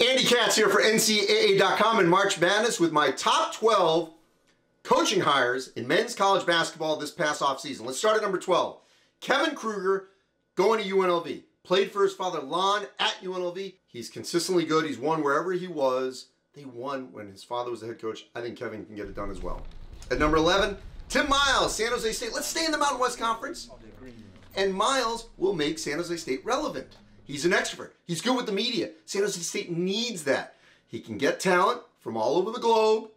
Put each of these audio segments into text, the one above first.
Andy Katz here for NCAA.com and March Madness with my top 12 coaching hires in men's college basketball this past offseason. Let's start at number 12. Kevin Kruger going to UNLV. Played for his father Lon at UNLV. He's consistently good. He's won wherever he was. They won when his father was the head coach. I think Kevin can get it done as well. At number 11, Tim Miles, San Jose State. Let's stay in the Mountain West Conference. And Miles will make San Jose State relevant. He's an extrovert. He's good with the media. San Jose State needs that. He can get talent from all over the globe.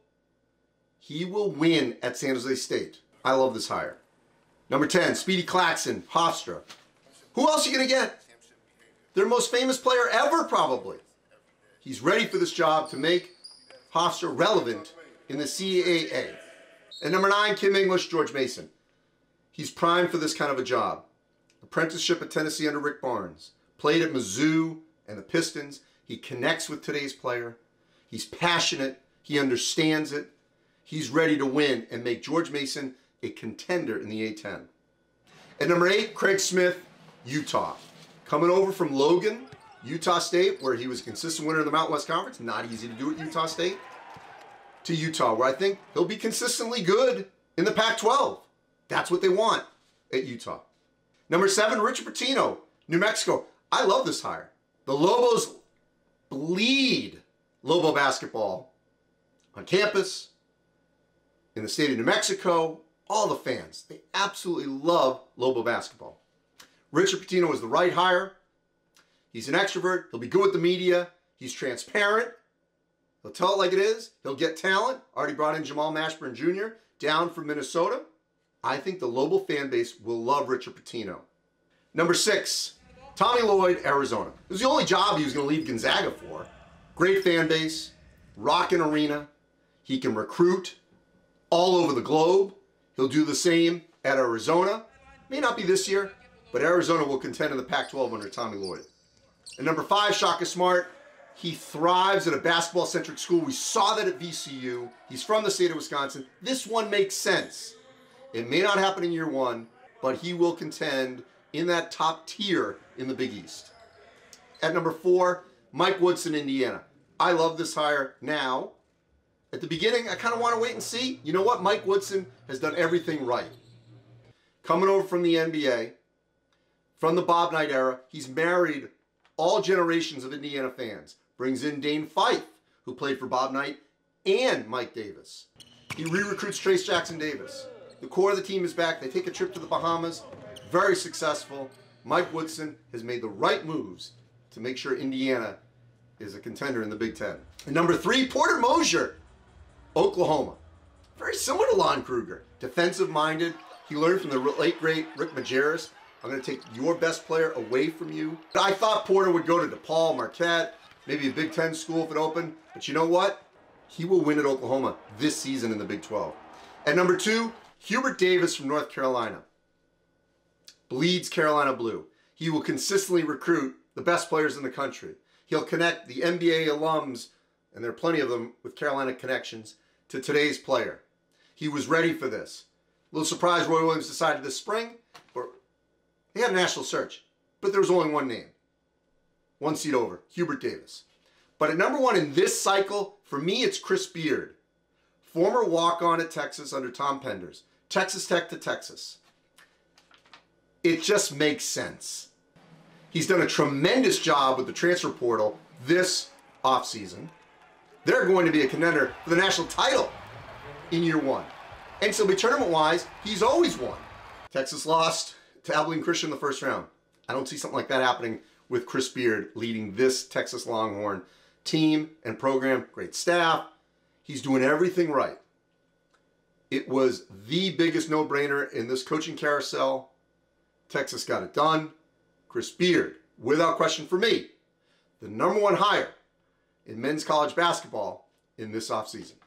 He will win at San Jose State. I love this hire. Number 10, Speedy Claxton, Hofstra. Who else are you going to get? Their most famous player ever, probably. He's ready for this job to make Hofstra relevant in the CAA. And number 9, Kim English, George Mason. He's primed for this kind of a job. Apprenticeship at Tennessee under Rick Barnes played at Mizzou and the Pistons. He connects with today's player. He's passionate. He understands it. He's ready to win and make George Mason a contender in the A10. At number eight, Craig Smith, Utah. Coming over from Logan, Utah State, where he was a consistent winner in the Mountain West Conference. Not easy to do at Utah State. To Utah, where I think he'll be consistently good in the Pac 12. That's what they want at Utah. Number seven, Richard Pitino, New Mexico. I love this hire. The Lobos bleed Lobo basketball on campus, in the state of New Mexico, all the fans. They absolutely love Lobo basketball. Richard Pitino is the right hire. He's an extrovert. He'll be good with the media. He's transparent. He'll tell it like it is. He'll get talent. Already brought in Jamal Mashburn Jr. down from Minnesota. I think the Lobo fan base will love Richard Pitino. Number six, Tommy Lloyd, Arizona. It was the only job he was going to leave Gonzaga for. Great fan base, rockin' arena. He can recruit all over the globe. He'll do the same at Arizona. May not be this year, but Arizona will contend in the Pac-12 under Tommy Lloyd. And number five, Shaka Smart. He thrives at a basketball-centric school. We saw that at VCU. He's from the state of Wisconsin. This one makes sense. It may not happen in year one, but he will contend in that top tier in the Big East. At number four, Mike Woodson, Indiana. I love this hire now. At the beginning, I kind of want to wait and see. You know what? Mike Woodson has done everything right. Coming over from the NBA, from the Bob Knight era, he's married all generations of Indiana fans. Brings in Dane Fife, who played for Bob Knight and Mike Davis. He re-recruits Trayce Jackson Davis. The core of the team is back. They take a trip to the Bahamas very successful. Mike Woodson has made the right moves to make sure Indiana is a contender in the Big Ten. And number three, Porter Moser, Oklahoma. Very similar to Lon Kruger. Defensive minded. He learned from the late great Rick Majerus. I'm going to take your best player away from you. I thought Porter would go to DePaul, Marquette, maybe a Big Ten school if it opened. But you know what? He will win at Oklahoma this season in the Big 12. At number two, Hubert Davis from North Carolina bleeds Carolina blue. He will consistently recruit the best players in the country. He'll connect the NBA alums, and there are plenty of them with Carolina connections, to today's player. He was ready for this. A little surprised Roy Williams decided this spring, but he had a national search, but there was only one name. One seat over, Hubert Davis. But at number one in this cycle, for me, it's Chris Beard. Former walk-on at Texas under Tom Penders. Texas Tech to Texas. It just makes sense. He's done a tremendous job with the transfer portal this offseason. They're going to be a contender for the national title in year one. And so, tournament wise, he's always won. Texas lost to Abilene Christian in the first round. I don't see something like that happening with Chris Beard leading this Texas Longhorn team and program. Great staff. He's doing everything right. It was the biggest no brainer in this coaching carousel Texas got it done. Chris Beard, without question for me, the number one hire in men's college basketball in this offseason.